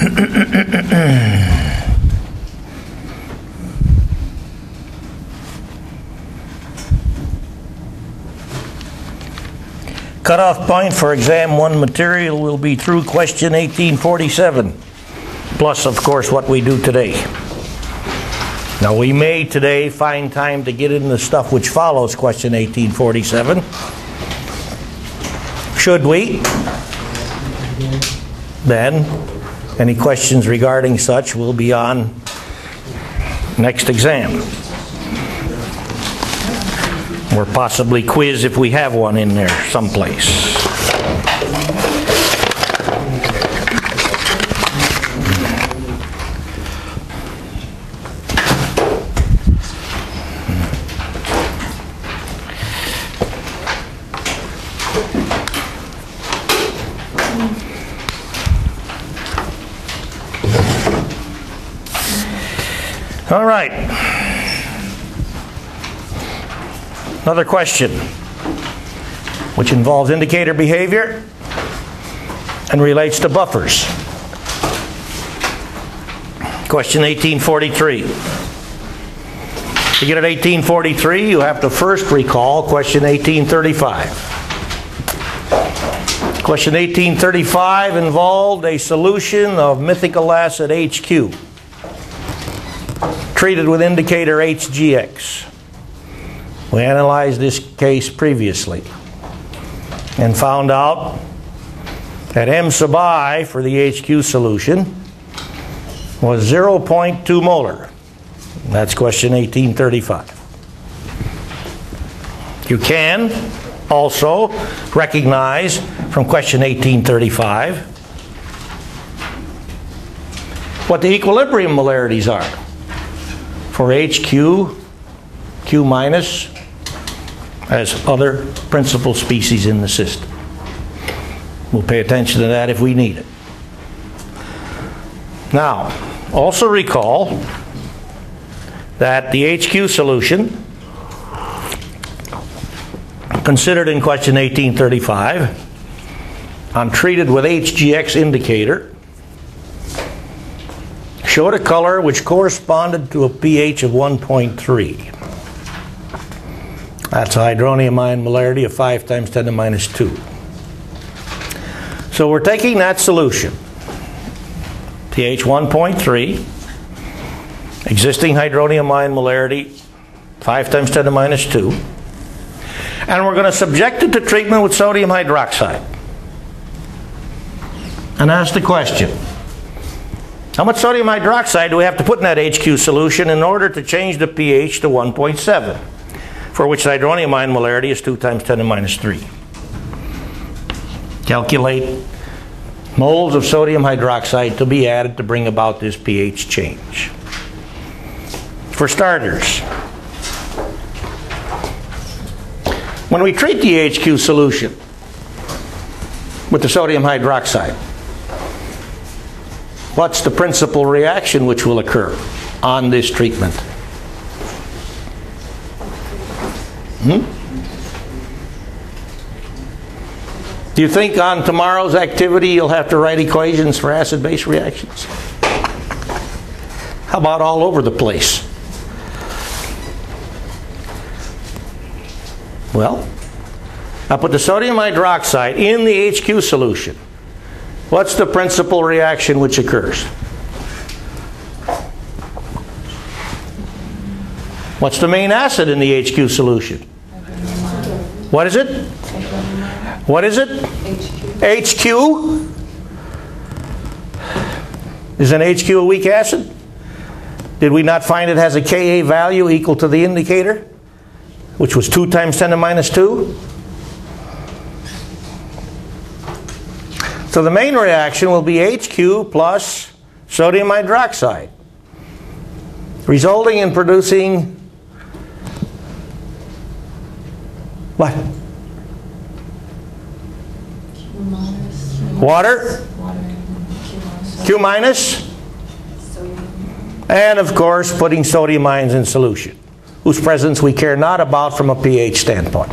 Cutoff point for exam one material will be through question 1847, plus, of course, what we do today. Now, we may today find time to get into the stuff which follows question 1847. Should we? Then, any questions regarding such will be on next exam. Or possibly quiz if we have one in there someplace. All right. Another question, which involves indicator behavior and relates to buffers. Question 1843. To get at 1843, you have to first recall question 1835. Question 1835 involved a solution of mythical acid HQ treated with indicator HGX. We analyzed this case previously and found out that M sub i for the HQ solution was 0.2 molar. That's question 1835. You can also recognize from question 1835 what the equilibrium molarities are for HQ, Q minus, as other principal species in the system. We'll pay attention to that if we need it. Now, also recall that the HQ solution considered in question 1835 I'm treated with HGX indicator showed a color which corresponded to a pH of 1.3. That's a hydronium ion molarity of 5 times 10 to the minus 2. So we're taking that solution, pH 1.3, existing hydronium ion molarity, 5 times 10 to the minus 2, and we're going to subject it to treatment with sodium hydroxide. And ask the question, how much sodium hydroxide do we have to put in that HQ solution in order to change the pH to 1.7, for which the hydronium ion molarity is 2 times 10 to minus 3. Calculate moles of sodium hydroxide to be added to bring about this pH change. For starters, when we treat the HQ solution with the sodium hydroxide, What's the principal reaction which will occur on this treatment? Hmm? Do you think on tomorrow's activity you'll have to write equations for acid base reactions? How about all over the place? Well, I put the sodium hydroxide in the HQ solution. What's the principal reaction which occurs? What's the main acid in the HQ solution? What is it? What is it? HQ. Is an HQ a weak acid? Did we not find it has a Ka value equal to the indicator? Which was 2 times 10 to minus 2? So the main reaction will be HQ plus sodium hydroxide, resulting in producing what? Water? Q minus? And of course, putting sodium ions in solution, whose presence we care not about from a pH standpoint.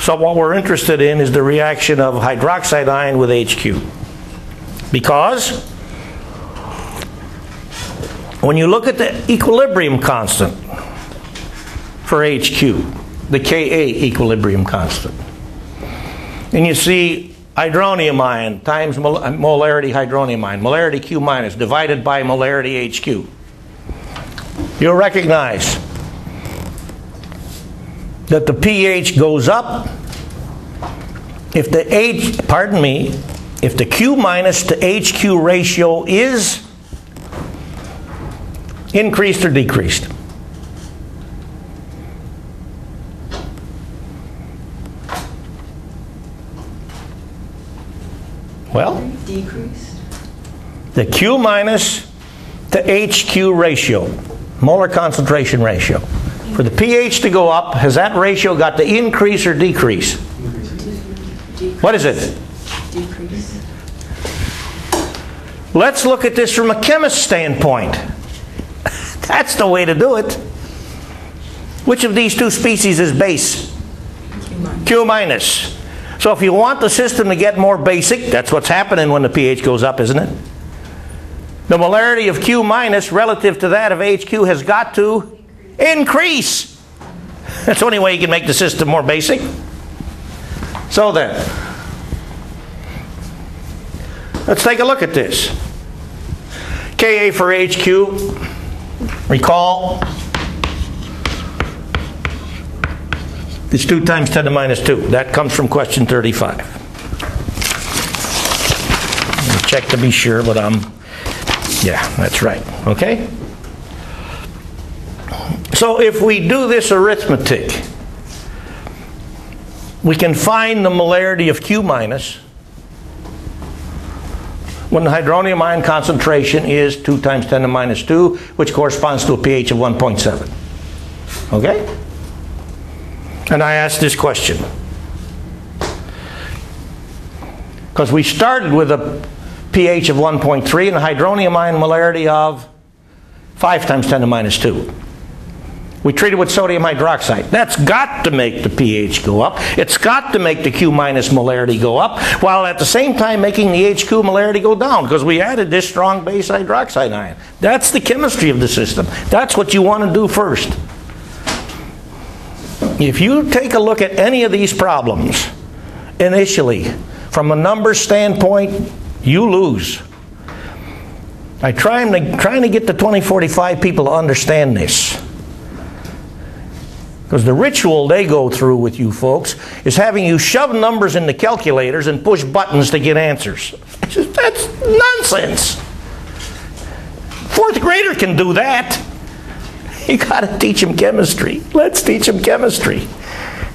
So what we're interested in is the reaction of hydroxide ion with HQ. Because when you look at the equilibrium constant for HQ, the Ka equilibrium constant, and you see hydronium ion times molarity hydronium ion, molarity Q minus divided by molarity HQ, you'll recognize that the pH goes up if the H, pardon me, if the Q minus to HQ ratio is increased or decreased. Well, decreased. The Q minus to HQ ratio, molar concentration ratio. For the pH to go up, has that ratio got to increase or decrease? Decrease. What is it? Decrease. Let's look at this from a chemist standpoint. That's the way to do it. Which of these two species is base? Q minus. Q minus. So if you want the system to get more basic, that's what's happening when the pH goes up, isn't it? The molarity of Q minus relative to that of HQ has got to increase. That's the only way you can make the system more basic. So then, let's take a look at this. Ka for HQ, recall, It's 2 times 10 to minus 2. That comes from question 35. Let me Check to be sure, but I'm, yeah, that's right. Okay? So if we do this arithmetic, we can find the molarity of Q minus when the hydronium ion concentration is 2 times 10 to minus 2, which corresponds to a pH of 1.7. Okay? And I asked this question. Because we started with a pH of 1.3 and a hydronium ion molarity of 5 times 10 to minus 2. We treated with sodium hydroxide. That's got to make the pH go up. It's got to make the Q minus molarity go up, while at the same time making the HQ molarity go down, because we added this strong base hydroxide ion. That's the chemistry of the system. That's what you want to do first. If you take a look at any of these problems initially, from a numbers standpoint, you lose. I try to, trying to get the 2045 people to understand this. Because the ritual they go through with you folks is having you shove numbers into calculators and push buttons to get answers. That's nonsense. Fourth grader can do that. You got to teach them chemistry. Let's teach them chemistry.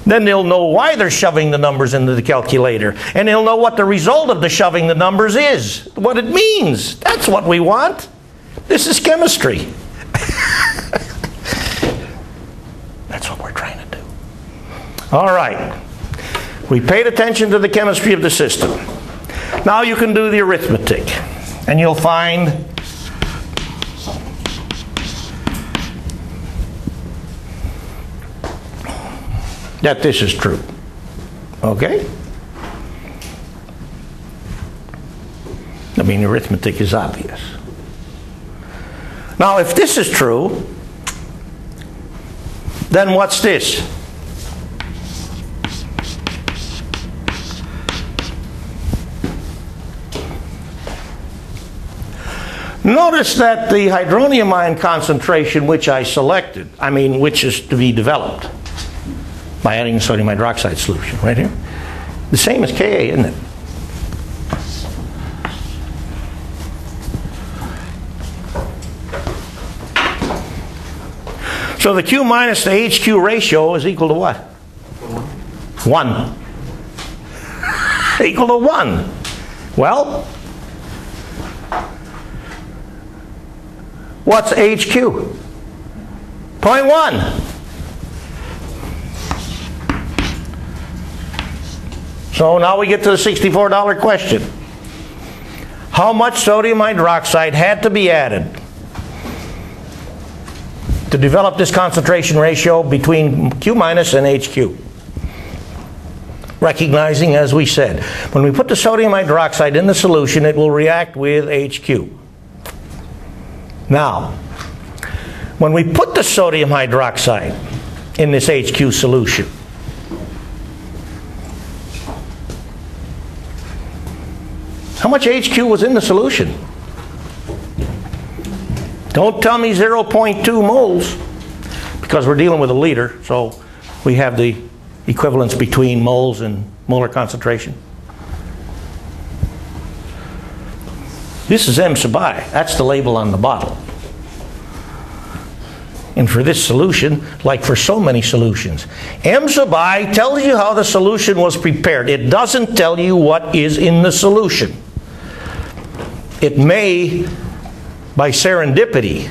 Then they'll know why they're shoving the numbers into the calculator. And they'll know what the result of the shoving the numbers is, what it means. That's what we want. This is chemistry. That's what we're trying to do. All right. We paid attention to the chemistry of the system. Now you can do the arithmetic. And you'll find that this is true. Okay? I mean, arithmetic is obvious. Now, if this is true, then what's this? Notice that the hydronium ion concentration which I selected, I mean which is to be developed by adding sodium hydroxide solution right here, the same as Ka, isn't it? So the Q minus the HQ ratio is equal to what? 1. equal to 1. Well, what's HQ? 0.1. So now we get to the $64 question. How much sodium hydroxide had to be added to develop this concentration ratio between Q minus and HQ? recognizing, as we said, when we put the sodium hydroxide in the solution, it will react with HQ. Now, when we put the sodium hydroxide in this HQ solution, how much HQ was in the solution? Don't tell me 0.2 moles, because we're dealing with a liter, so we have the equivalence between moles and molar concentration. This is M sub I. That's the label on the bottle. And for this solution, like for so many solutions, M sub I tells you how the solution was prepared. It doesn't tell you what is in the solution. It may, by serendipity,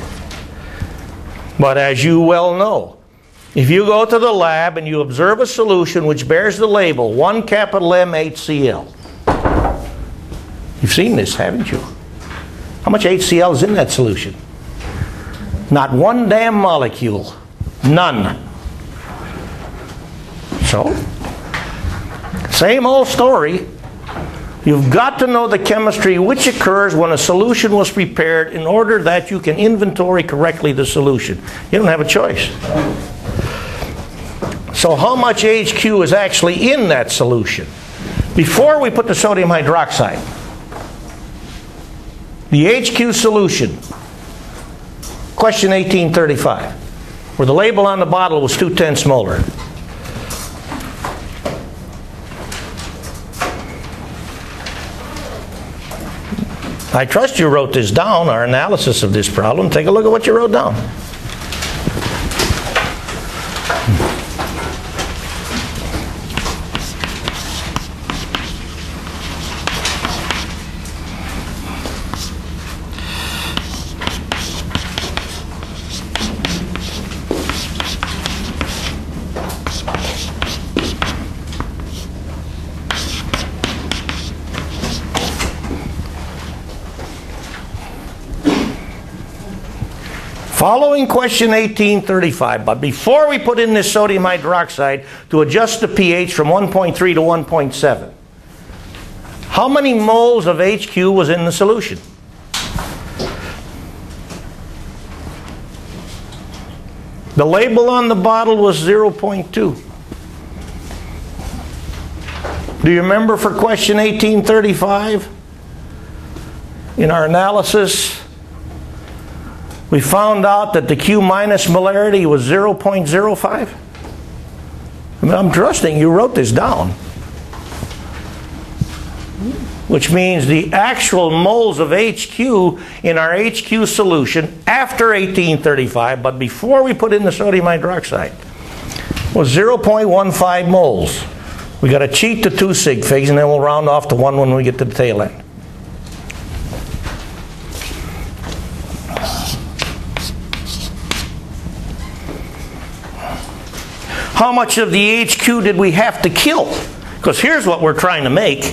but as you well know, if you go to the lab and you observe a solution which bears the label 1 capital M HCl, you've seen this, haven't you? How much HCl is in that solution? Not one damn molecule. None. So, same old story. You've got to know the chemistry which occurs when a solution was prepared in order that you can inventory correctly the solution. You don't have a choice. So how much HQ is actually in that solution? Before we put the sodium hydroxide, the HQ solution, question 1835, where the label on the bottle was 2 tenths molar. I trust you wrote this down, our analysis of this problem. Take a look at what you wrote down. Following question 1835, but before we put in this sodium hydroxide to adjust the pH from 1.3 to 1.7, how many moles of HQ was in the solution? The label on the bottle was 0.2. Do you remember for question 1835? In our analysis, we found out that the Q minus molarity was 0.05. I mean, I'm trusting you wrote this down. Which means the actual moles of HQ in our HQ solution after 1835, but before we put in the sodium hydroxide, was 0.15 moles. We got to cheat to two sig figs and then we'll round off to one when we get to the tail end. How much of the HQ did we have to kill? Because here's what we're trying to make.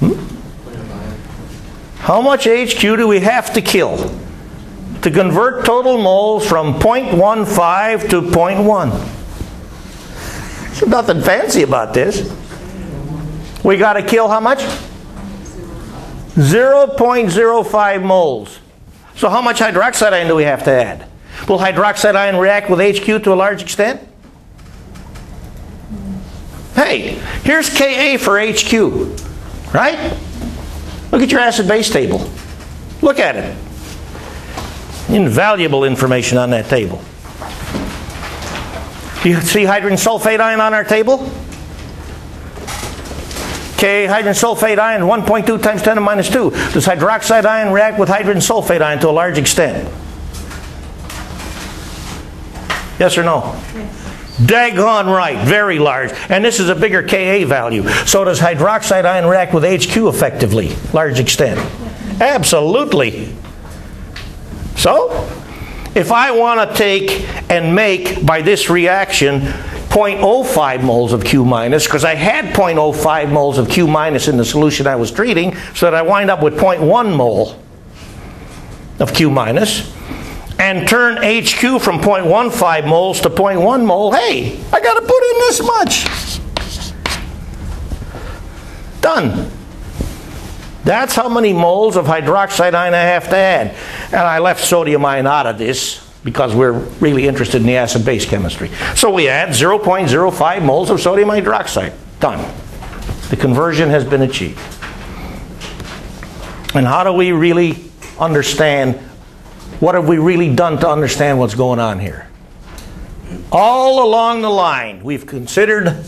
Hmm? How much HQ do we have to kill to convert total moles from 0.15 to 0.1? There's nothing fancy about this. We got to kill how much? 0.05 moles. So how much hydroxide ion do we have to add? Will hydroxide ion react with HQ to a large extent? Hey, here's Ka for HQ, right? Look at your acid-base table. Look at it. Invaluable information on that table. Do you see hydrogen sulfate ion on our table? K hydrogen sulfate ion 1.2 times 10 to minus 2. Does hydroxide ion react with hydrogen sulfate ion to a large extent? Yes or no? Yes. Daggone right, very large. And this is a bigger Ka value. So does hydroxide ion react with HQ effectively, large extent? Absolutely. So, if I want to take and make by this reaction 0.05 moles of Q minus because I had 0.05 moles of Q minus in the solution I was treating so that I wind up with 0.1 mole of Q and turn HQ from 0.15 moles to 0.1 mole, hey, I got to put in this much. Done. That's how many moles of hydroxide I have to add. And I left sodium ion out of this because we're really interested in the acid-base chemistry. So we add 0.05 moles of sodium hydroxide. Done. The conversion has been achieved. And how do we really understand, what have we really done to understand what's going on here? All along the line, we've considered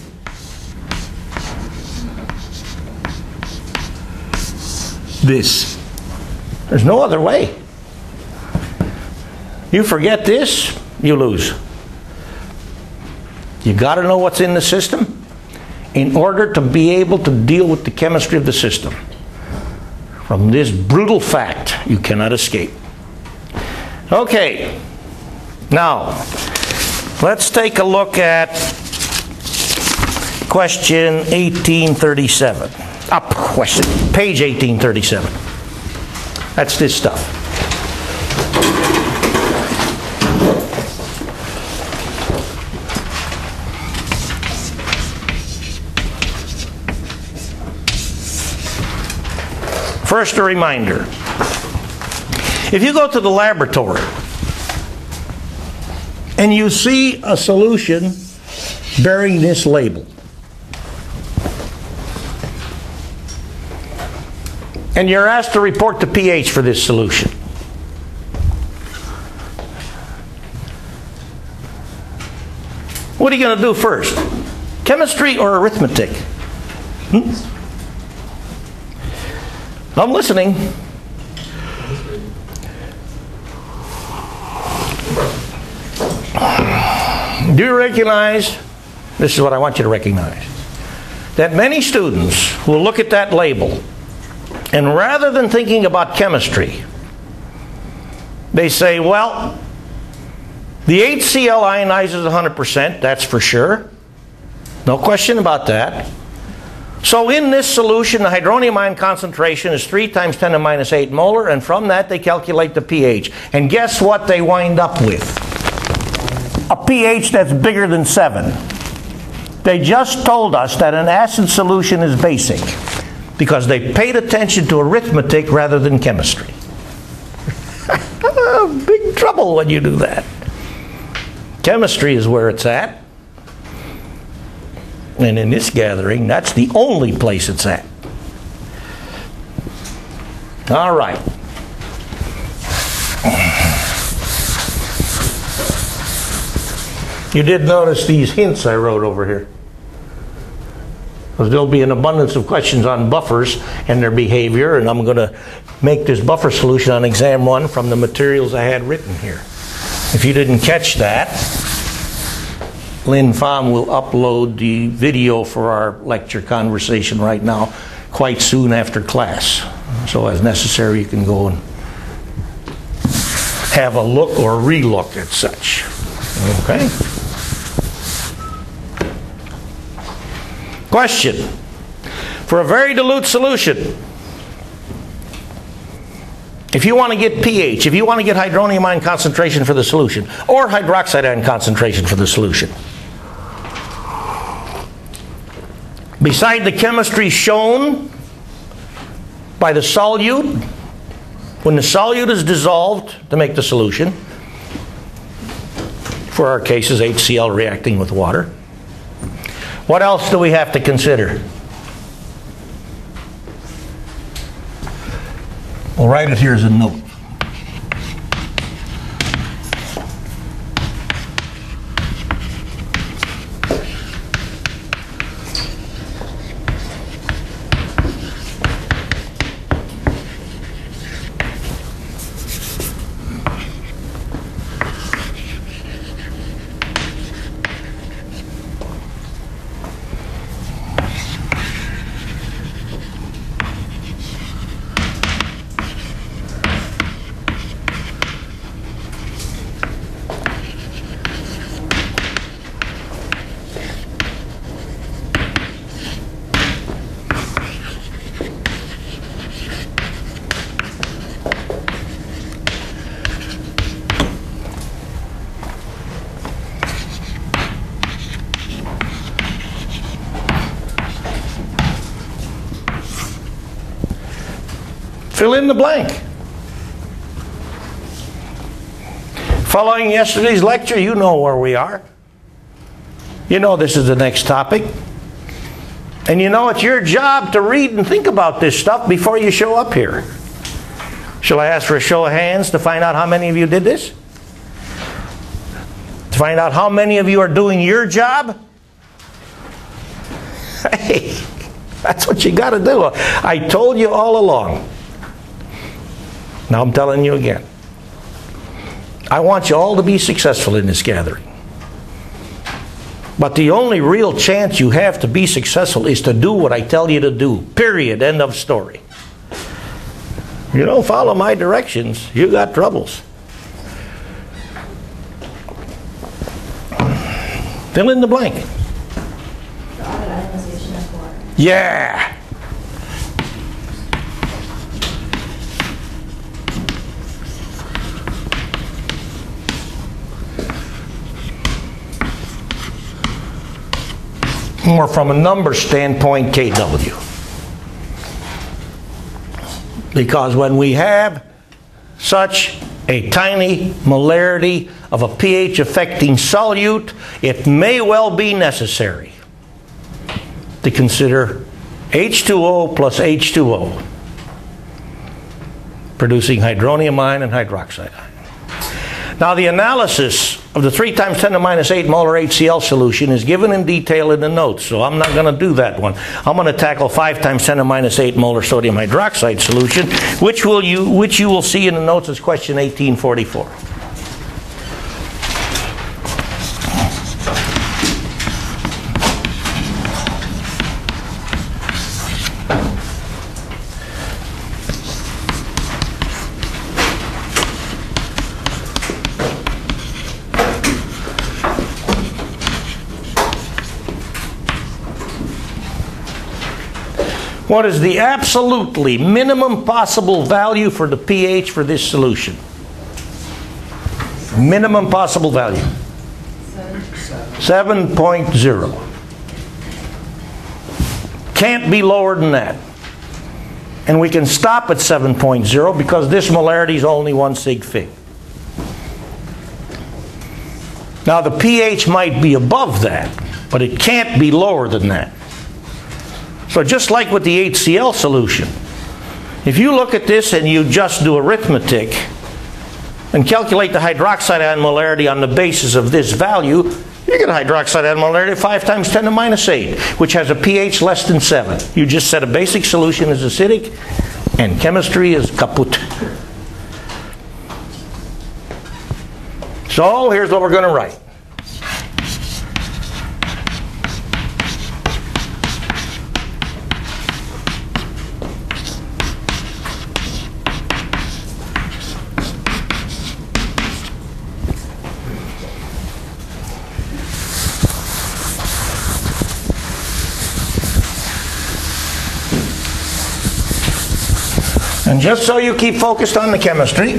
this. There's no other way. You forget this, you lose. You got to know what's in the system in order to be able to deal with the chemistry of the system. From this brutal fact, you cannot escape. Okay, now let's take a look at question 1837. Up, question, page 1837. That's this stuff. First, a reminder. If you go to the laboratory and you see a solution bearing this label, and you're asked to report the pH for this solution, what are you going to do first? Chemistry or arithmetic? Hmm? I'm listening. Do you recognize? This is what I want you to recognize. That many students will look at that label and rather than thinking about chemistry, they say, well, the HCl ionizes 100%, that's for sure. No question about that. So in this solution, the hydronium ion concentration is 3 times 10 to minus 8 molar, and from that they calculate the pH. And guess what they wind up with? A pH that's bigger than 7. They just told us that an acid solution is basic because they paid attention to arithmetic rather than chemistry. Big trouble when you do that. Chemistry is where it's at. And in this gathering, that's the only place it's at. All right. You did notice these hints I wrote over here. Because there'll be an abundance of questions on buffers and their behavior, and I'm going to make this buffer solution on exam one from the materials I had written here. If you didn't catch that, Lynn Pham will upload the video for our lecture conversation right now quite soon after class. So, as necessary, you can go and have a look or relook at such. Okay? Question. For a very dilute solution, if you want to get pH, if you want to get hydronium ion concentration for the solution, or hydroxide ion concentration for the solution, beside the chemistry shown by the solute, when the solute is dissolved to make the solution, for our cases HCl reacting with water, what else do we have to consider? We'll write it here as a note. Fill in the blank. Following yesterday's lecture, you know where we are. You know this is the next topic. And you know it's your job to read and think about this stuff before you show up here. Shall I ask for a show of hands to find out how many of you did this? To find out how many of you are doing your job? Hey, that's what you got to do. I told you all along. Now I'm telling you again. I want you all to be successful in this gathering. But the only real chance you have to be successful is to do what I tell you to do. Period. End of story. You don't follow my directions, you got troubles. Fill in the blank. Yeah. More from a number standpoint, KW. Because when we have such a tiny molarity of a pH affecting solute, it may well be necessary to consider H2O plus H2O, producing hydronium ion and hydroxide ion. Now, the analysis of the 3 times 10 to minus 8 molar HCl solution is given in detail in the notes, so I'm not going to do that one. I'm going to tackle 5 times 10 to minus 8 molar sodium hydroxide solution, which, will you, which you will see in the notes as question 1844. What is the absolutely minimum possible value for the pH for this solution? Minimum possible value. 7.0. Can't be lower than that. And we can stop at 7.0 because this molarity is only 1 sig fig. Now the pH might be above that, but it can't be lower than that. So just like with the HCl solution, if you look at this and you just do arithmetic and calculate the hydroxide ion molarity on the basis of this value, you get a hydroxide ion molarity 5 times 10 to minus 8, which has a pH less than 7. You just said a basic solution is acidic and chemistry is kaput. So here's what we're going to write. And just so you keep focused on the chemistry,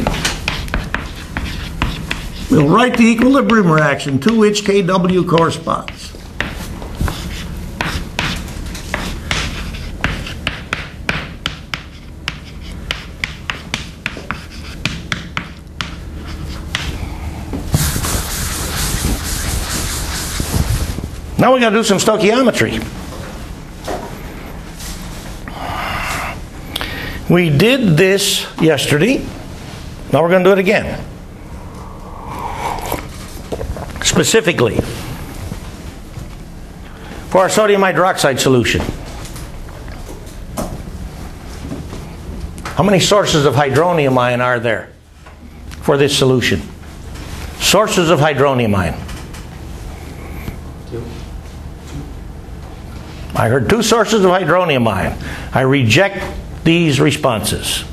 we'll write the equilibrium reaction to which Kw corresponds. Now we got to do some stoichiometry. We did this yesterday. Now we're going to do it again. Specifically, for our sodium hydroxide solution. How many sources of hydronium ion are there for this solution? Sources of hydronium ion. I heard two sources of hydronium ion. I reject these responses.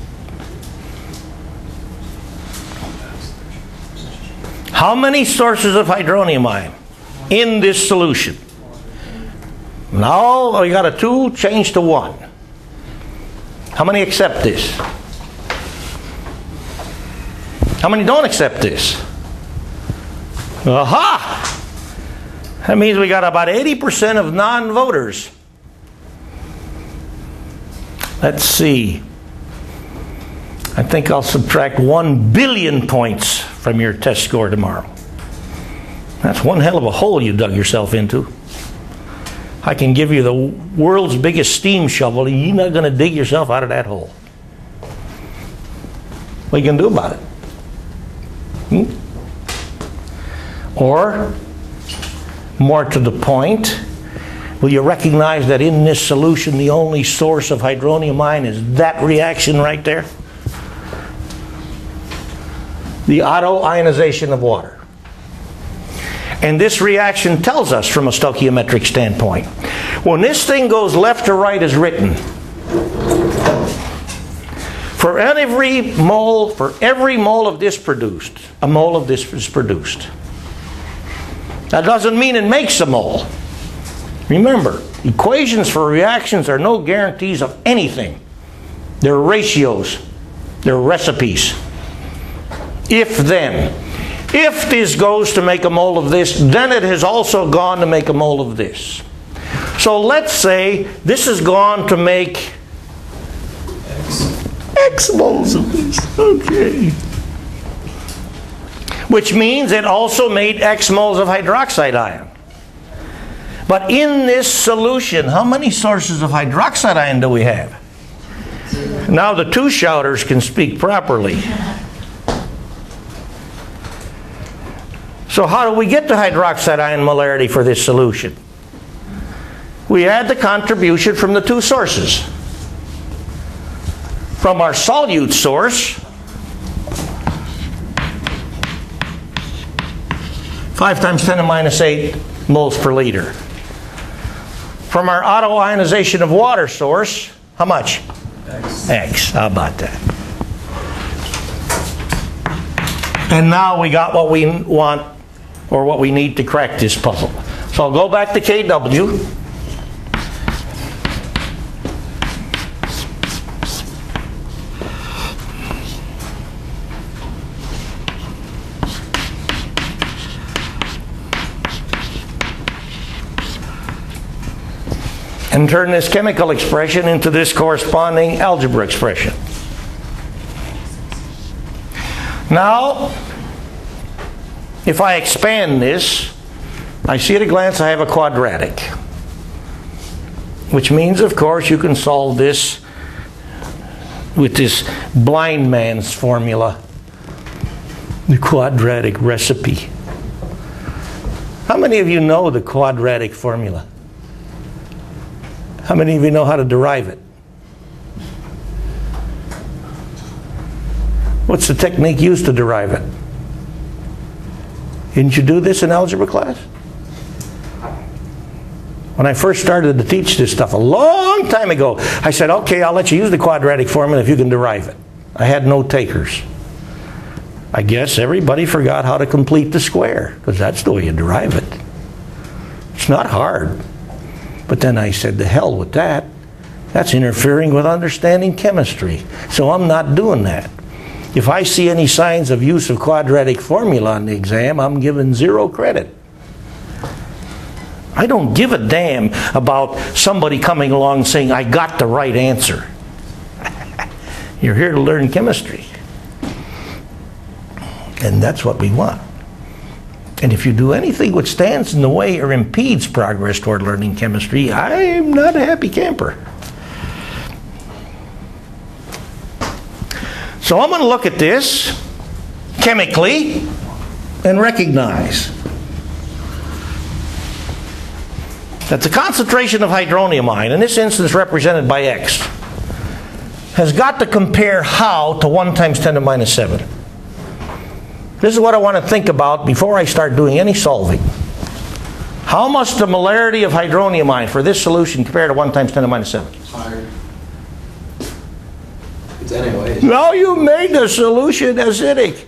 How many sources of hydronium ion in this solution? Now we got a 2, change to 1. How many accept this? How many don't accept this? Aha! That means we got about 80% of non voters Let's see. I think I'll subtract 1 billion points from your test score tomorrow. That's one hell of a hole you dug yourself into. I can give you the world's biggest steam shovel, and you're not going to dig yourself out of that hole. What are you going to do about it? Hmm? Or, more to the point, will you recognize that in this solution the only source of hydronium ion is that reaction right there? The auto ionization of water. And this reaction tells us from a stoichiometric standpoint. When this thing goes left to right as written, for every mole, for every mole of this produced, a mole of this is produced. That doesn't mean it makes a mole. Remember, equations for reactions are no guarantees of anything. They're ratios, they're recipes. If then, if this goes to make a mole of this, then it has also gone to make a mole of this. So let's say this has gone to make X moles of this. Okay. Which means it also made X moles of hydroxide ion. But in this solution, how many sources of hydroxide ion do we have? Now the two shouters can speak properly. So how do we get the hydroxide ion molarity for this solution? We add the contribution from the two sources. From our solute source, 5 times 10 to minus 8 moles per liter. From our auto ionization of water source, how much? X. X. How about that? And now we got what we want or what we need to crack this puzzle. So I'll go back to KW. And turn this chemical expression into this corresponding algebra expression. Now, if I expand this, I see at a glance I have a quadratic. Which means, of course, you can solve this with this blind man's formula, the quadratic recipe. How many of you know the quadratic formula? How many of you know how to derive it? What's the technique used to derive it? Didn't you do this in algebra class? When I first started to teach this stuff a long time ago, I said, okay, I'll let you use the quadratic formula if you can derive it. I had no takers. I guess everybody forgot how to complete the square, because that's the way you derive it. It's not hard. But then I said, the hell with that. That's interfering with understanding chemistry. So I'm not doing that. If I see any signs of use of quadratic formula on the exam, I'm given zero credit. I don't give a damn about somebody coming along saying, I got the right answer. You're here to learn chemistry. And that's what we want. And if you do anything which stands in the way or impedes progress toward learning chemistry, I'm not a happy camper. So I'm going to look at this chemically and recognize that the concentration of hydronium ion, in this instance represented by X, has got to compare how to 1 times 10 to minus 7. This is what I want to think about before I start doing any solving. How much the molarity of hydronium ion for this solution compare to 1 times 10 to the minus 7? Higher. It's anyway. Now you made the solution acidic.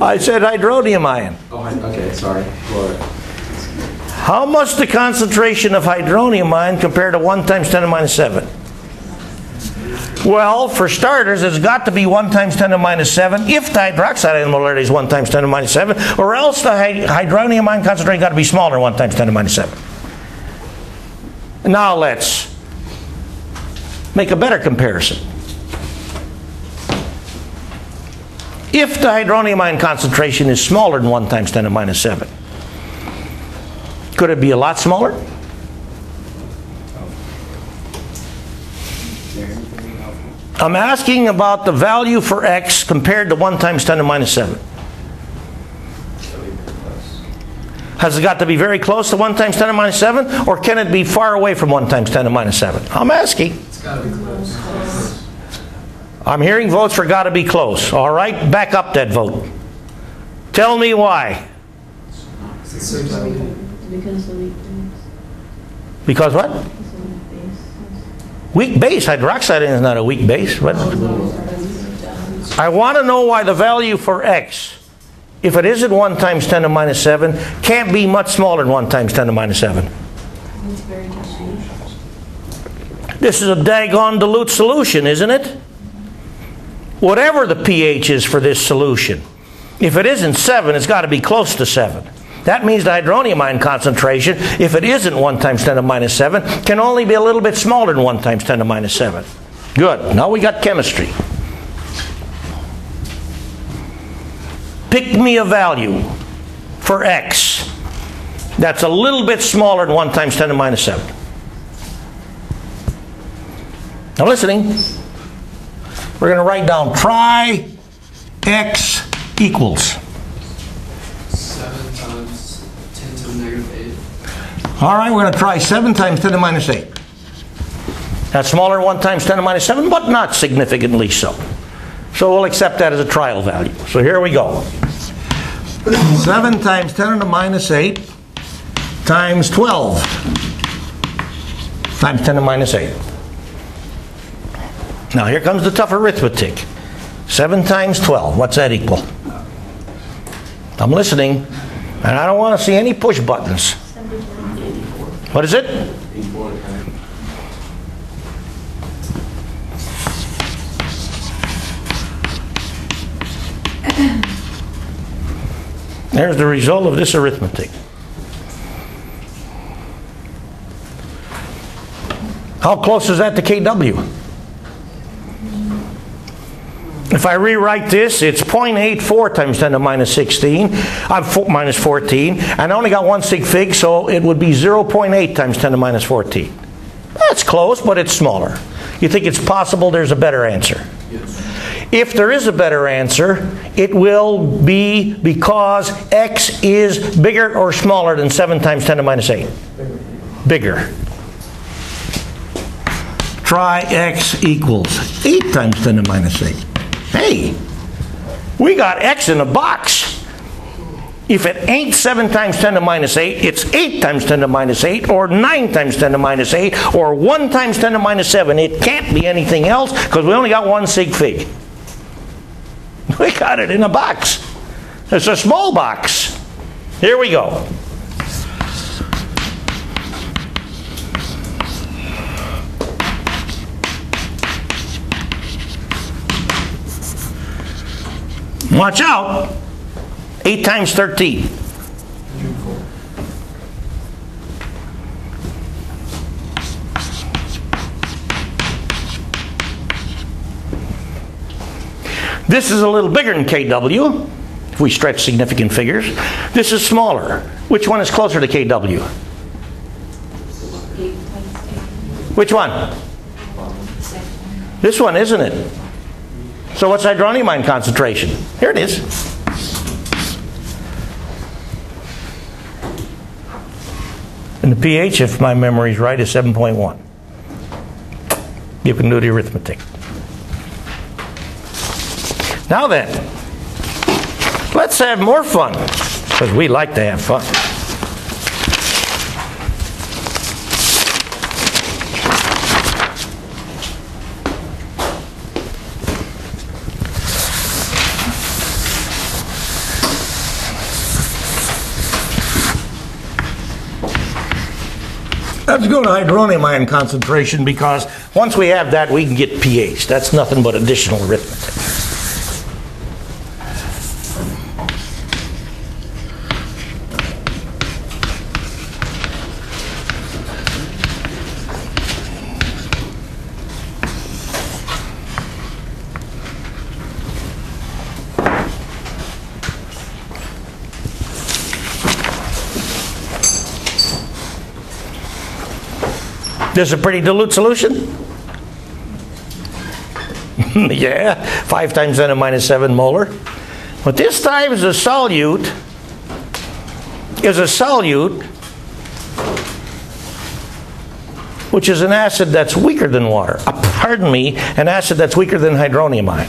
I said hydronium ion. Oh, okay, sorry. How much the concentration of hydronium ion compared to 1 times 10 to the minus 7? Well, for starters, it's got to be 1 times 10 to the minus 7 if the hydroxide ion molarity is 1 times 10 to the minus 7, or else the hydronium ion concentration got to be smaller than 1 times 10 to the minus 7. Now let's make a better comparison. if the hydronium ion concentration is smaller than 1 times 10 to the minus 7? Could it be a lot smaller? I'm asking about the value for x compared to 1 times 10 to the minus 7. Has it got to be very close to 1 times 10 to the minus 7? Or can it be far away from 1 times 10 to the minus 7? I'm asking. It's gotta be close. I'm hearing votes for got to be close. All right, back up that vote. Tell me why. It's the same time. Because the weak. Because what? Because the weak base. Weak base. Hydroxide is not a weak base. But I want to know why the value for x, if it isn't 1 times 10 to minus 7, can't be much smaller than 1 times 10 to minus 7. It's very diffuse. This is a daggone dilute solution, isn't it? Whatever the pH is for this solution, if it isn't 7, it's got to be close to 7. That means the hydronium ion concentration, if it isn't 1 times 10 to minus 7, can only be a little bit smaller than 1 times 10 to minus 7. Good. Now we got chemistry. Pick me a value for x that's a little bit smaller than 1 times 10 to minus 7. Now listening. We're going to write down try x equals. Seven times ten to the negative eight. All right, we're going to try 7 times 10 to the minus 8. That's smaller than 1 times 10 to the minus 7, but not significantly so. So we'll accept that as a trial value. So here we go. 7 times 10 to the minus 8 times 12 times 10 to the minus 8. Now here comes the tough arithmetic. 7 times 12, what's that equal? I'm listening, and I don't want to see any push buttons. What is it? There's the result of this arithmetic. How close is that to KW? If I rewrite this, it's 0.84 times 10 to the minus 16, I'm four, minus 14, and I only got one sig fig, so it would be 0.8 times 10 to the minus 14. That's close, but it's smaller. You think it's possible there's a better answer? Yes. If there is a better answer, it will be because x is bigger or smaller than 7 times 10 to the minus 8. Bigger. Try x equals 8 times 10 to the minus 8. Hey, we got x in a box. If it ain't 7 times 10 to minus 8, it's 8 times 10 to minus 8, or 9 times 10 to minus 8, or 1 times 10 to minus 7. It can't be anything else because we only got one sig fig. We got it in a box. It's a small box. Here we go. Watch out. 8 times 13. This is a little bigger than KW, if we stretch significant figures. This is smaller. Which one is closer to KW? Which one? This one, isn't it? So what's hydronium ion concentration? Here it is. And the pH, if my memory is right, is 7.1. You can do the arithmetic. Now then, let's have more fun, because we like to have fun. Let's go to hydronium ion concentration because once we have that, we can get pH. That's nothing but additional arithmetic. This is a pretty dilute solution? yeah, 5 times 10 to the minus 7 molar. But this time is a solute, is a solute, which is an acid that's weaker than water. Uh, pardon me, an acid that's weaker than hydronium ion.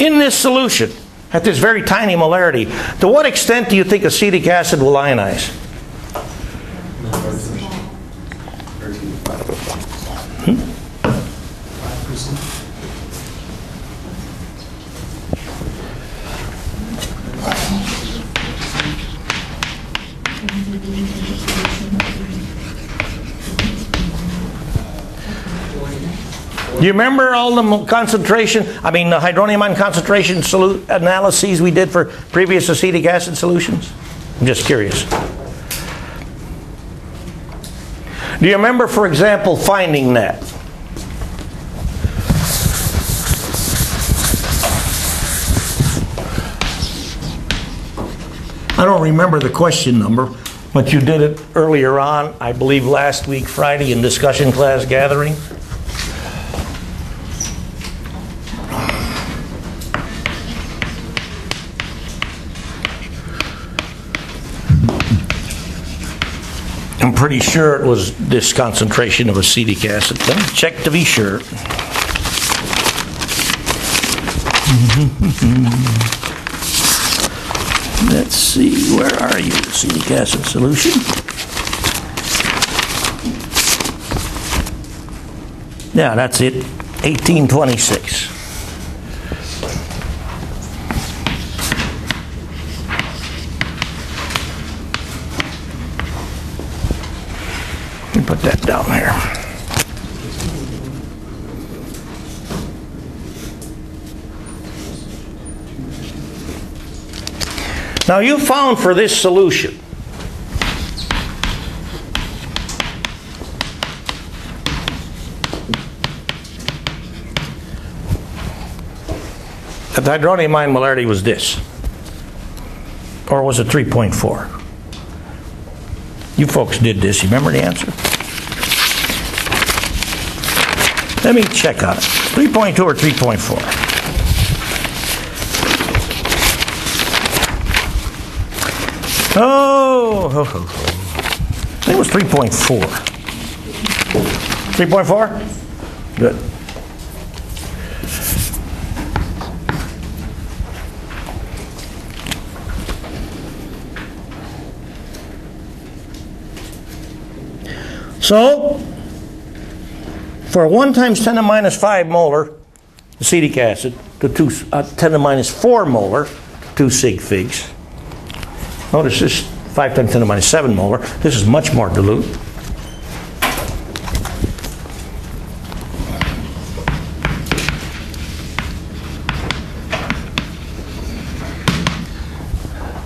In this solution, at this very tiny molarity, to what extent do you think acetic acid will ionize? You remember all the concentration, I mean, the hydronium ion concentration analyses we did for previous acetic acid solutions? I'm just curious. Do you remember, for example, finding that? I don't remember the question number, but you did it earlier on, I believe last week, Friday, in discussion class gathering. I'm pretty sure it was this concentration of acetic acid. Let me check to be sure. Let's see, where are you, acetic acid solution? Yeah, that's it, 1826. Put that down there. Now you found for this solution the hydronium ion molarity was this. Or was it 3.4? You folks did this. You remember the answer? Let me check on it. 3.2 or 3.4? Oh. I think it was 3.4. 3.4? Good. So, for 1 times 10 to the minus 5 molar acetic acid to two, uh, 10 to the minus 4 molar, 2 sig figs. Notice this 5 times 10 to the minus 7 molar. This is much more dilute.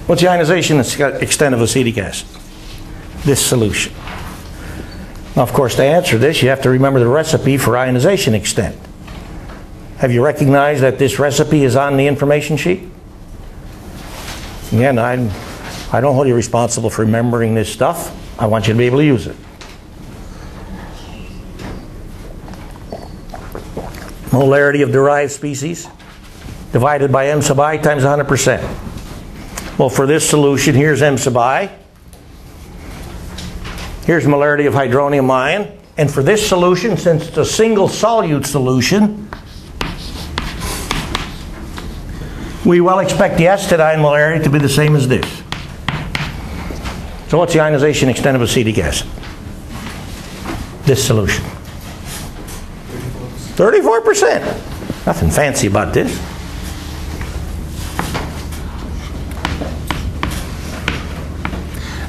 What's the ionization extent of acetic acid? This solution. Now, of course, to answer this, you have to remember the recipe for ionization extent. Have you recognized that this recipe is on the information sheet? Again, I'm, I don't hold you responsible for remembering this stuff. I want you to be able to use it. Molarity of derived species divided by m sub i times 100%. Well, for this solution, here's m sub i. Here's molarity of hydronium ion. And for this solution, since it's a single solute solution, we well expect the acetate molarity to be the same as this. So what's the ionization extent of acetic acid? This solution. 34%. Nothing fancy about this.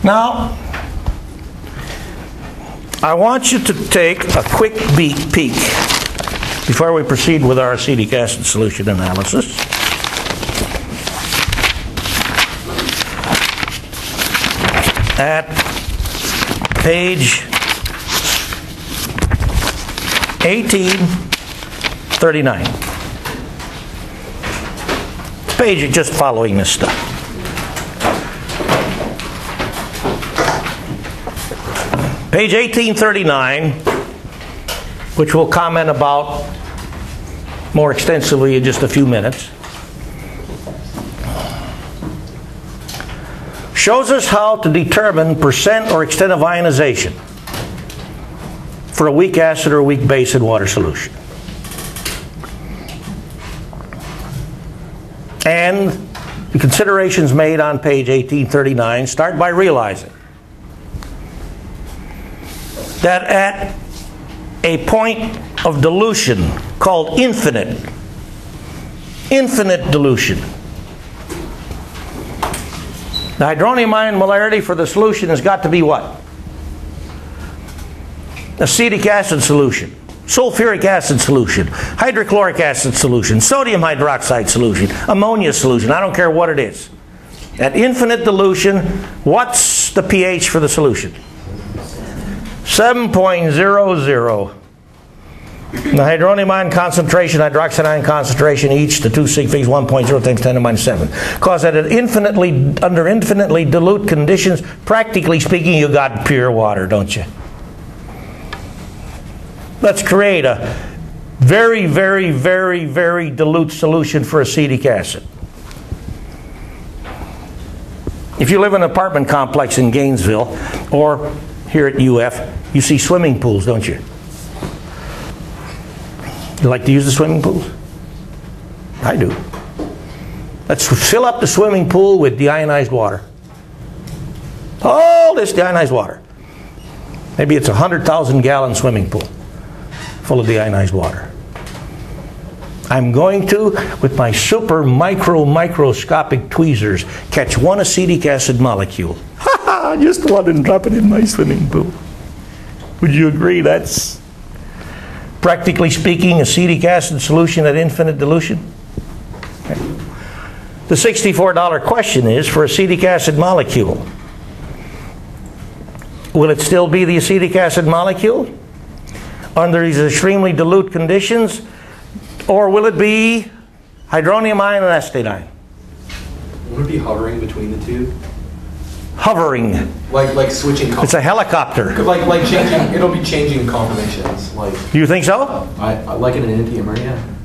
Now, I want you to take a quick peek before we proceed with our acetic acid solution analysis. At page 1839. Page just following this stuff. Page 1839, which we'll comment about more extensively in just a few minutes, shows us how to determine percent or extent of ionization for a weak acid or weak base in water solution. And the considerations made on page 1839 start by realizing that at a point of dilution called infinite, infinite dilution, the hydronium ion molarity for the solution has got to be what? Acetic acid solution, sulfuric acid solution, hydrochloric acid solution, sodium hydroxide solution, ammonia solution, I don't care what it is. At infinite dilution, what's the pH for the solution? 7.00. The hydronium ion concentration, hydroxide ion concentration, each the two sig figs 1.0 times 10 to minus 7. Because at infinitely, under infinitely dilute conditions, practically speaking, you got pure water, don't you? Let's create a very, very, very, very dilute solution for acetic acid. If you live in an apartment complex in Gainesville or here at UF, you see swimming pools, don't you? You like to use the swimming pools? I do. Let's fill up the swimming pool with deionized water. All this deionized water. Maybe it's a 100,000 gallon swimming pool full of deionized water. I'm going to, with my super micro microscopic tweezers, catch one acetic acid molecule. Ha ha! Just one to drop it in my swimming pool. Would you agree that's practically speaking acetic acid solution at infinite dilution? Okay. The $64 question is for acetic acid molecule. Will it still be the acetic acid molecule under these extremely dilute conditions? Or will it be hydronium ion and acetate ion? Would it be hovering between the two? Hovering. Like like switching. It's a helicopter. like like changing. It'll be changing conformations. Like you think so? I, I like it in an enantiomer. Yeah.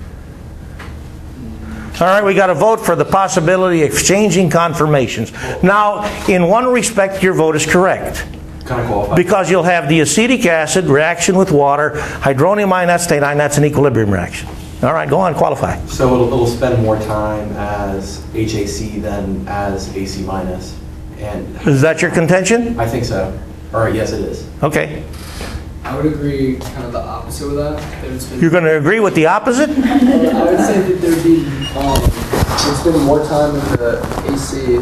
All right, we got to vote for the possibility of exchanging conformations. Now, in one respect, your vote is correct. Kind of qualified. Because you'll have the acetic acid reaction with water, hydronium ion, acetate ion, that's an equilibrium reaction. All right, go on, qualify. so it'll, it'll spend more time as HAC than as AC minus, and Is that your contention? I think so. Or yes, it is. Okay. I would agree kind of the opposite with that. That it's been, You're going to agree with the opposite? I would say that there'd be, um, it's spending more time in the AC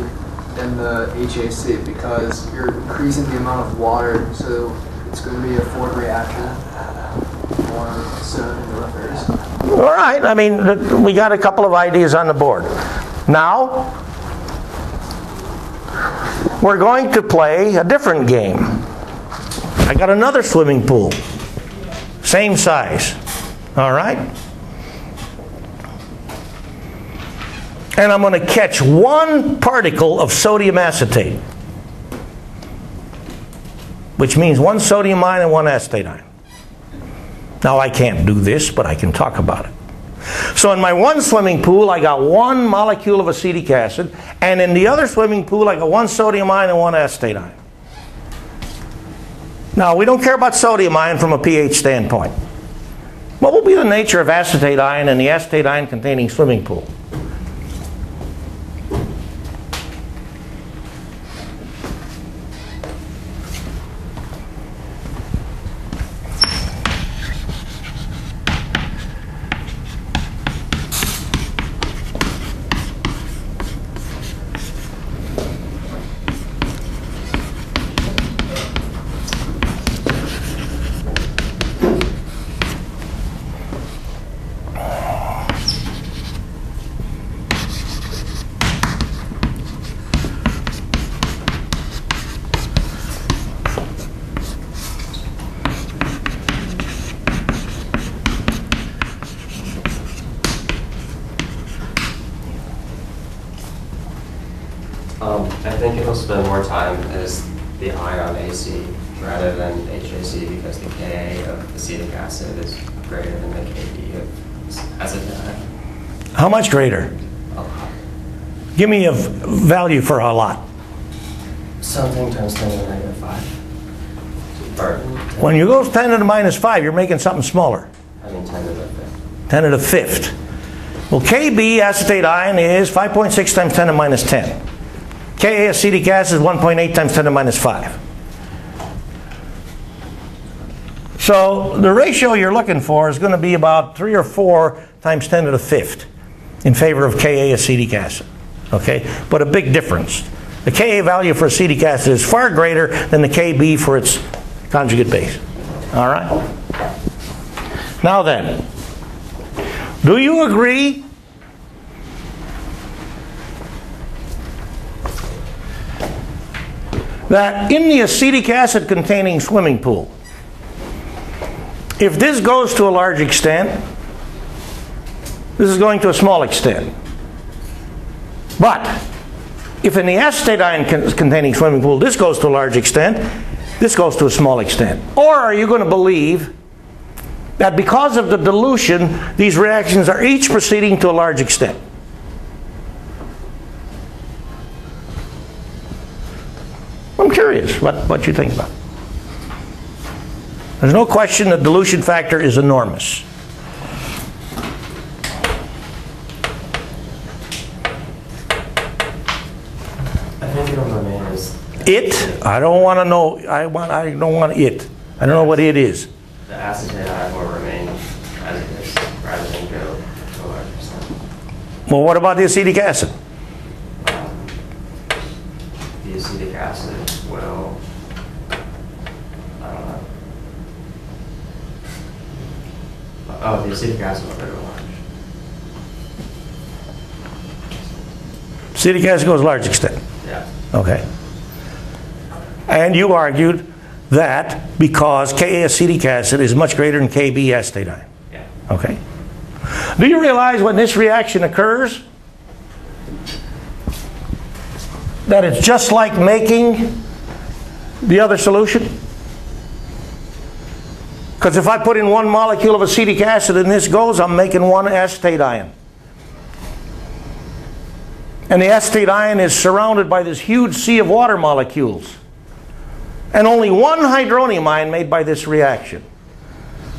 than the HAC because you're increasing the amount of water, so it's going to be a forward reaction more so than the reverse. All right, I mean, we got a couple of ideas on the board. Now, we're going to play a different game. I got another swimming pool, same size. All right? And I'm going to catch one particle of sodium acetate, which means one sodium ion and one acetate ion. Now, I can't do this, but I can talk about it. So, in my one swimming pool, I got one molecule of acetic acid, and in the other swimming pool, I got one sodium ion and one acetate ion. Now, we don't care about sodium ion from a pH standpoint. What will be the nature of acetate ion in the acetate ion containing swimming pool? Um, I think it'll spend more time as the ion AC rather than HAC because the Ka of acetic acid is greater than the Kb of acetate. How much greater? A lot. Give me a v- value for a lot. Something times 10 to the negative 5. Or, When you go 10 to the minus 5, you're making something smaller. I mean 10 to the 5th. 10 to the fifth. Well, Kb acetate ion is 5.6 times 10 to the minus 10. Ka acetic acid is 1.8 times 10 to the minus 5. So the ratio you're looking for is going to be about 3 or 4 times 10 to the fifth in favor of Ka acetic acid. Okay? But a big difference. The Ka value for acetic acid is far greater than the Kb for its conjugate base. All right? Now then, do you agree that in the acetic acid containing swimming pool, if this goes to a large extent, this is going to a small extent. But if in the acetate ion con- containing swimming pool this goes to a large extent, this goes to a small extent. Or are you going to believe that because of the dilution, these reactions are each proceeding to a large extent. I'm curious what, what you think about it. There's no question the dilution factor is enormous. I think it'll remain It, I don't want to know, I want, I don't want it. I don't know what it is. the acetate ion will remain as it is rather than go to a larger extent. Well, what about the acetic acid? Um, The acetic acid will, I don't know. Oh, the acetic acid will go to large. Acetic acid goes a large extent. Yeah. Okay. And you argued that because Ka acetic acid is much greater than Kb acetate ion. Yeah. Okay. Do you realize when this reaction occurs that it's just like making the other solution? Because if I put in one molecule of acetic acid and this goes, I'm making one acetate ion. And the acetate ion is surrounded by this huge sea of water molecules. And only one hydronium ion made by this reaction.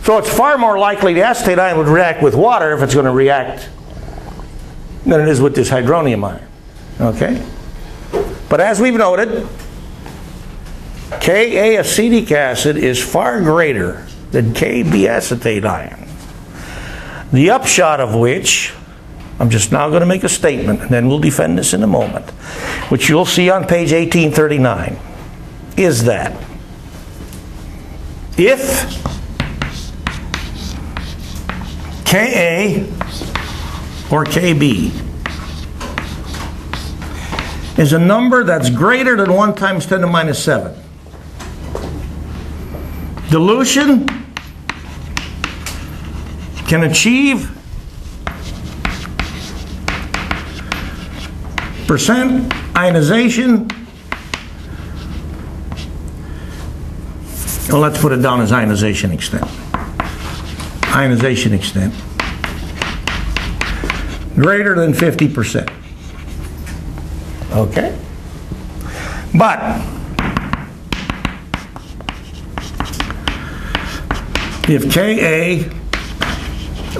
So it's far more likely the acetate ion would react with water if it's going to react than it is with this hydronium ion. Okay? But as we've noted, Ka acetic acid is far greater than Kb acetate ion. The upshot of which, I'm just now going to make a statement, and then we'll defend this in a moment, which you'll see on page 1839, is that if Ka or Kb is a number that's greater than 1 times 10 to minus 7. Dilution can achieve percent ionization. Well, let's put it down as ionization extent. Ionization extent greater than 50%. Okay? But if Ka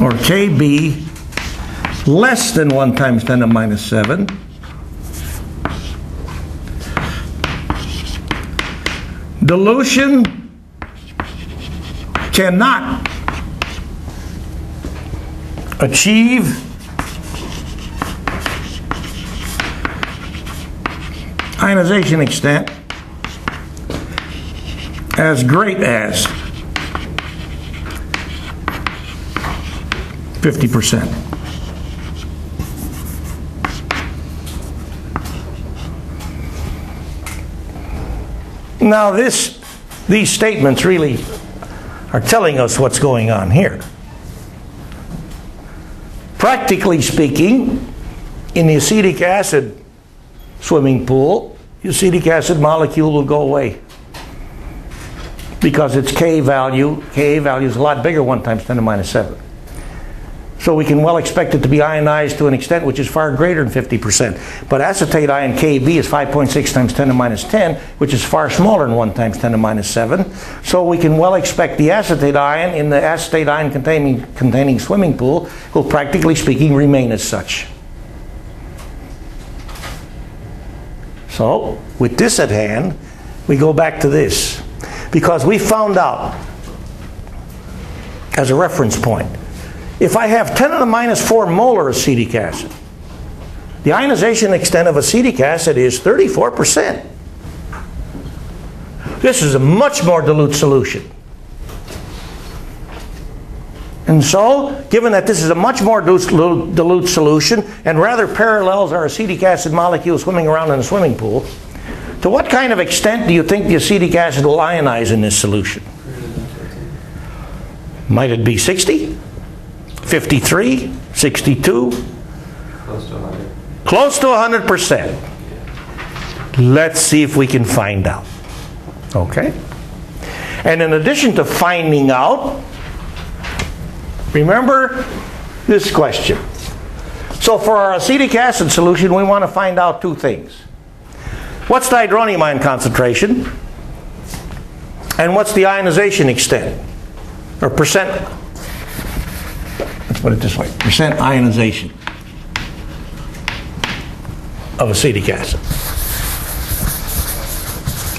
or Kb less than 1 times 10 to minus 7, dilution cannot achieve ionization extent as great as 50%. Now this, these statements really are telling us what's going on here. Practically speaking, in the acetic acid swimming pool, the acetic acid molecule will go away. because its K value, Ka value is a lot bigger 1 times 10 to the minus 7. So we can well expect it to be ionized to an extent which is far greater than 50%. But acetate ion Kb is 5.6 times 10 to minus 10, which is far smaller than 1 times 10 to minus 7. So we can well expect the acetate ion in the acetate ion containing, containing swimming pool will practically speaking remain as such. So, with this at hand, we go back to this. Because we found out, as a reference point, if I have 10 to the minus 4 molar acetic acid, the ionization extent of acetic acid is 34%. This is a much more dilute solution. And so, given that this is a much more dilute, solution and rather parallels our acetic acid molecule swimming around in a swimming pool, to what kind of extent do you think the acetic acid will ionize in this solution? Might it be 60? 53? 62? Close to 100. Close to 100%. Let's see if we can find out. Okay? And in addition to finding out, remember this question. So for our acetic acid solution, we want to find out two things. What's the hydronium ion concentration? And what's the ionization extent? Or percent, let's put it this way, percent ionization of acetic acid.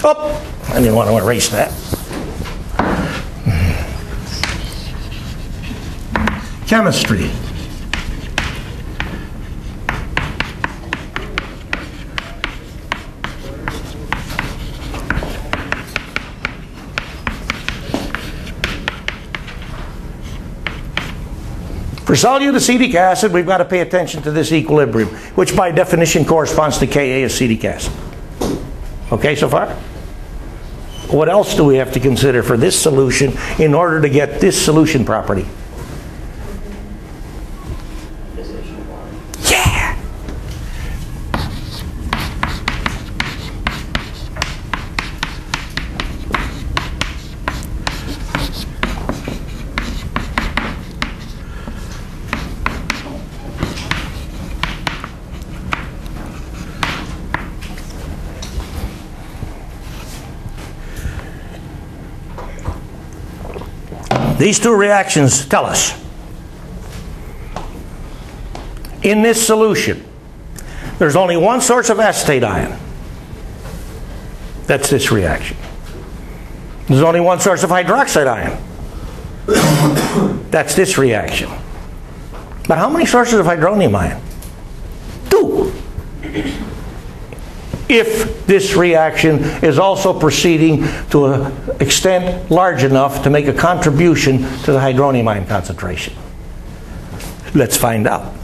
Oh, I didn't want to erase that. Chemistry. For solute acetic acid, we've got to pay attention to this equilibrium, which by definition corresponds to Ka acetic acid. Okay so far? What else do we have to consider for this solution in order to get this solution property? These two reactions tell us in this solution, there's only one source of acetate ion. That's this reaction. There's only one source of hydroxide ion. That's this reaction. But how many sources of hydronium ion? Two. If this reaction is also proceeding to an extent large enough to make a contribution to the hydronium ion concentration. Let's find out.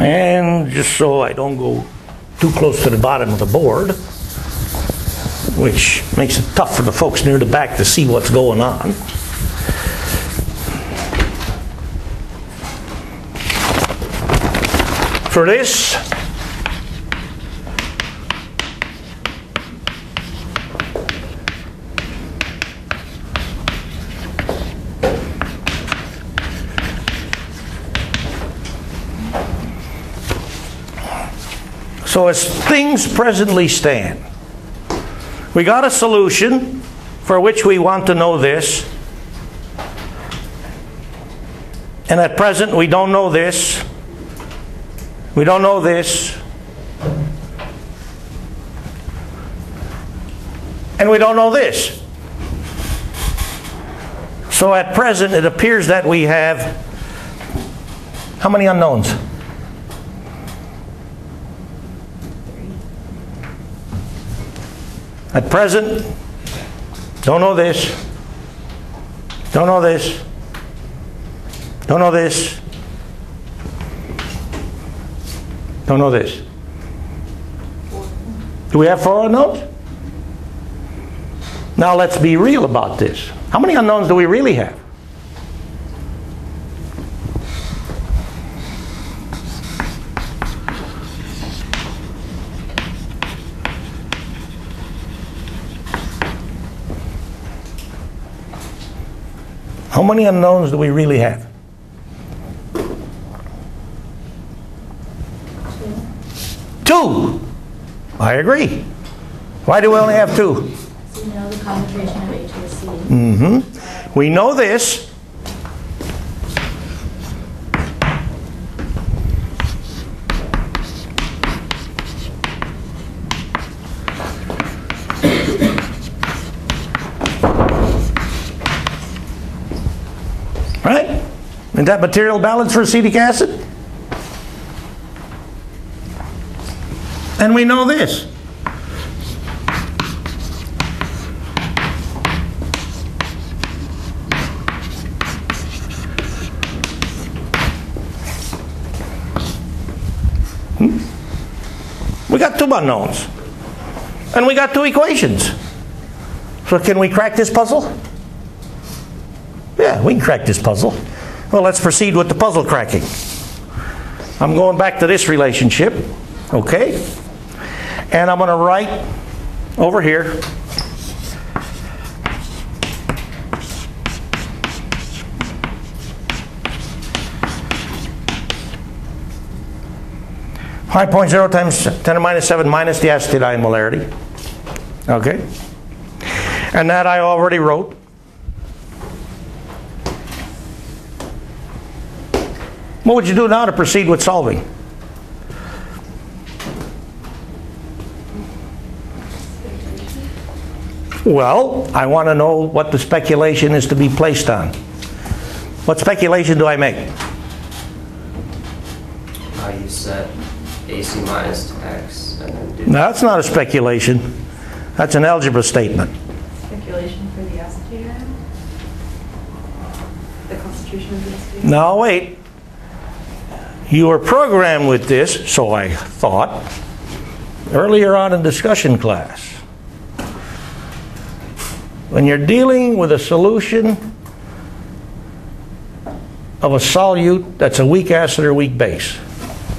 And just so I don't go too close to the bottom of the board, which makes it tough for the folks near the back to see what's going on. For this, So as things presently stand, we got a solution for which we want to know this. And at present, we don't know this. We don't know this. And we don't know this. So at present, it appears that we have how many unknowns? At present, don't know this. Don't know this. Don't know this. Don't know this. Do we have four unknowns? Now let's be real about this. How many unknowns do we really have? Many unknowns do we really have? Two. I agree. Why do we only have two? So you know the concentration of HAC. Mm-hmm. We know this. Right? Isn't that material balance for acetic acid? And we know this. Hmm? We got two unknowns. And we got two equations. So can we crack this puzzle? Yeah, we can crack this puzzle. Well, let's proceed with the puzzle cracking. I'm going back to this relationship, okay? And I'm going to write over here. Five point zero times ten to minus seven minus the acetate molarity. Okay? And that I already wrote. What would you do now to proceed with solving? Well, I want to know what the speculation is to be placed on. What speculation do I make? How you set AC minus to X and then do. No, that's not a speculation. That's an algebra statement. Speculation for the acetate ion? The concentration of the acetate? Now, wait. You were programmed with this, so I thought, earlier on in discussion class. When you're dealing with a solution of a solute that's a weak acid or weak base,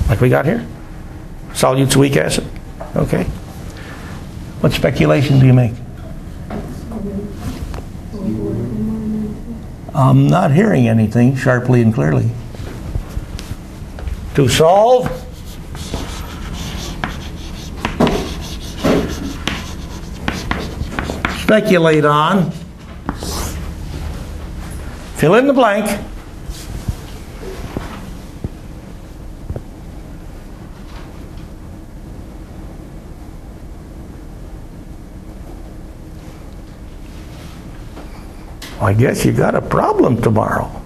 like we got here, solute's weak acid, okay? What speculation do you make? I'm not hearing anything sharply and clearly. To solve, speculate on, fill in the blank. I guess you got a problem tomorrow.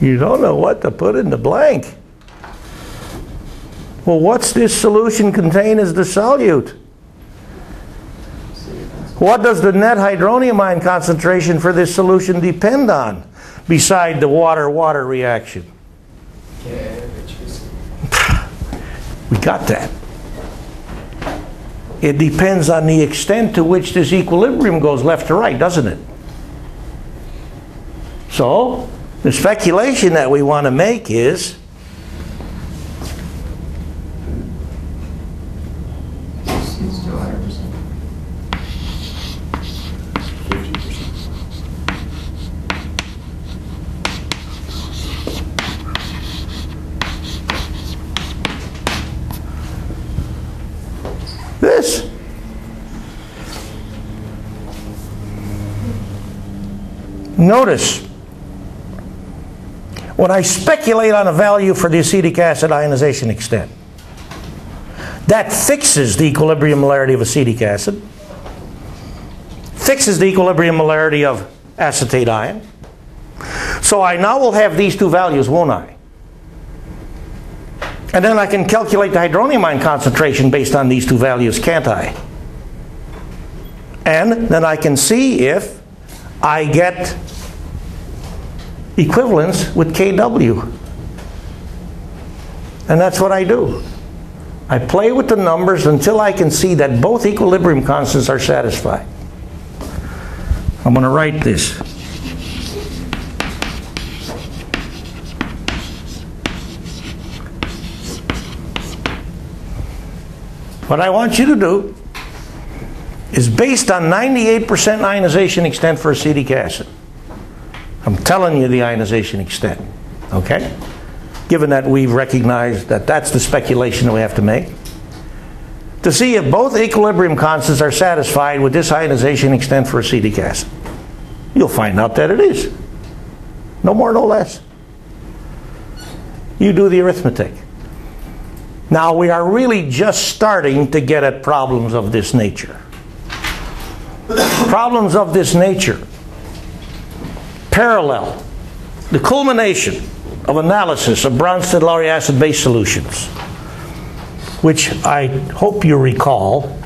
You don't know what to put in the blank. Well, what's this solution contain as the solute? What does the net hydronium ion concentration for this solution depend on beside the water-water reaction? We got that. It depends on the extent to which this equilibrium goes left to right, doesn't it? So, the speculation that we want to make is It's to 100%. this. Notice, when I speculate on a value for the acetic acid ionization extent, that fixes the equilibrium molarity of acetic acid, fixes the equilibrium molarity of acetate ion. So I now will have these two values, won't I? And then I can calculate the hydronium ion concentration based on these two values, can't I? And then I can see if I get equivalence with KW. And that's what I do. I play with the numbers until I can see that both equilibrium constants are satisfied. I'm going to write this. What I want you to do is based on 98% ionization extent for acetic acid. I'm telling you the ionization extent, okay? Given that we've recognized that that's the speculation that we have to make. To see if both equilibrium constants are satisfied with this ionization extent for acetic acid. You'll find out that it is. No more, no less. You do the arithmetic. Now, we are really just starting to get at problems of this nature. problems of this nature parallel the culmination of analysis of Bronsted Lowry acid base solutions, which I hope you recall.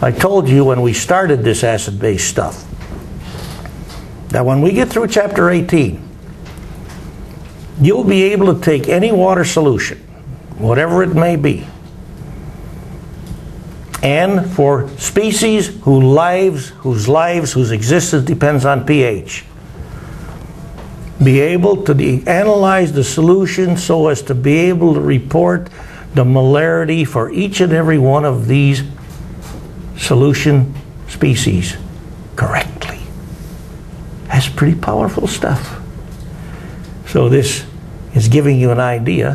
I told you when we started this acid base stuff that when we get through chapter 18, you'll be able to take any water solution, whatever it may be, and for species whose lives, whose lives, whose existence depends on pH, be able to analyze the solution so as to be able to report the molarity for each and every one of these solution species correctly. That's pretty powerful stuff. So this is giving you an idea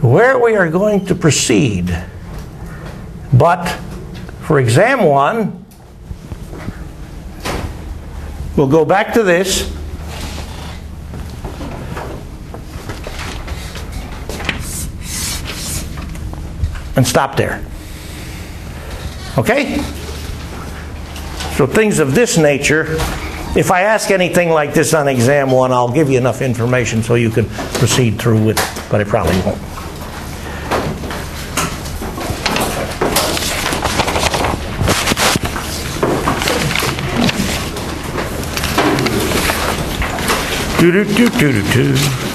where we are going to proceed. But for exam one, we'll go back to this. And stop there. Okay? So things of this nature, if I ask anything like this on exam one, I'll give you enough information so you can proceed through with it, but I probably won't. Do do do do do do.